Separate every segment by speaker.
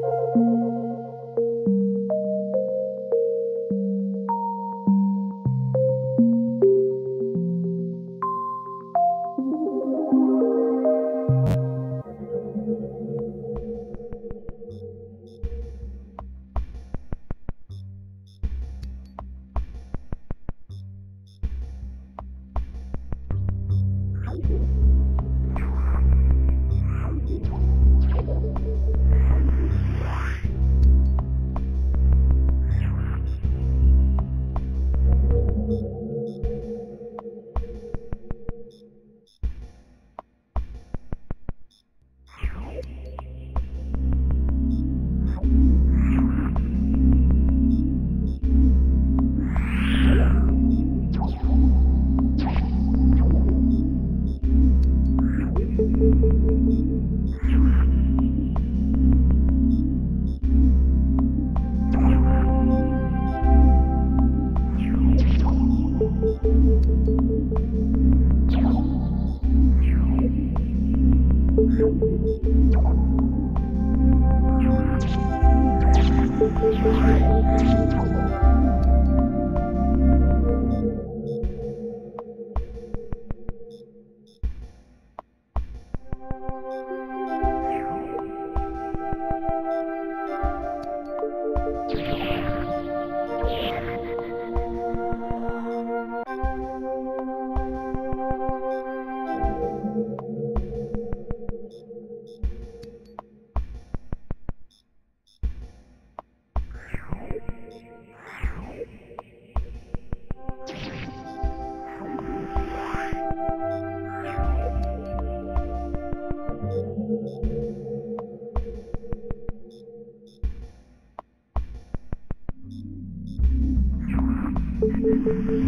Speaker 1: thank you Thank you.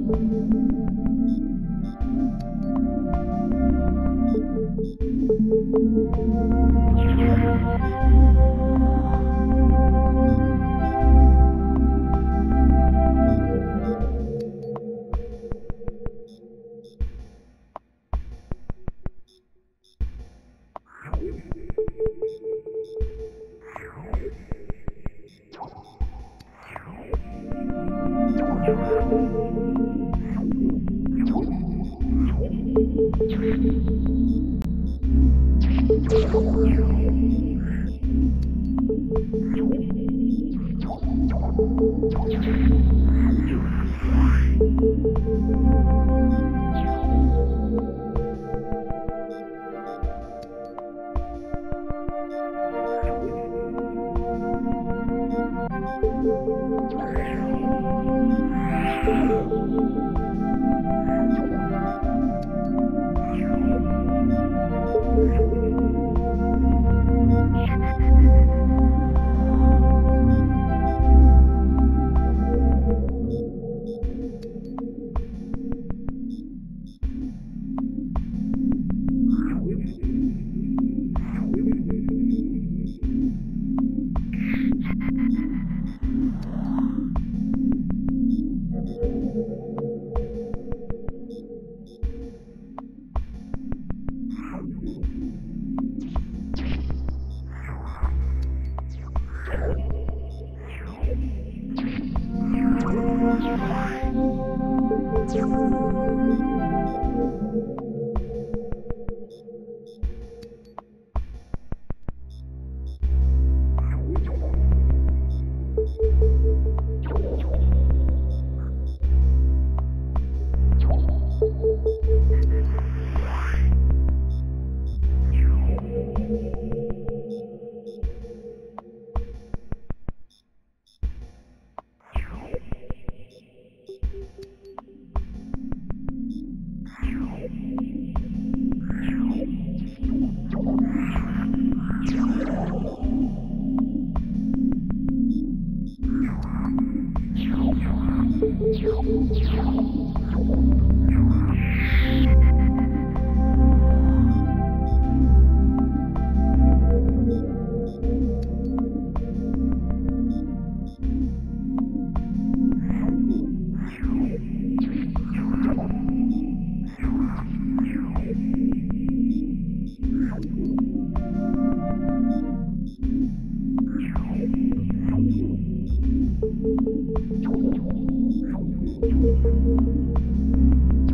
Speaker 1: thank you Wow. Thank you.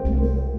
Speaker 1: Thank you.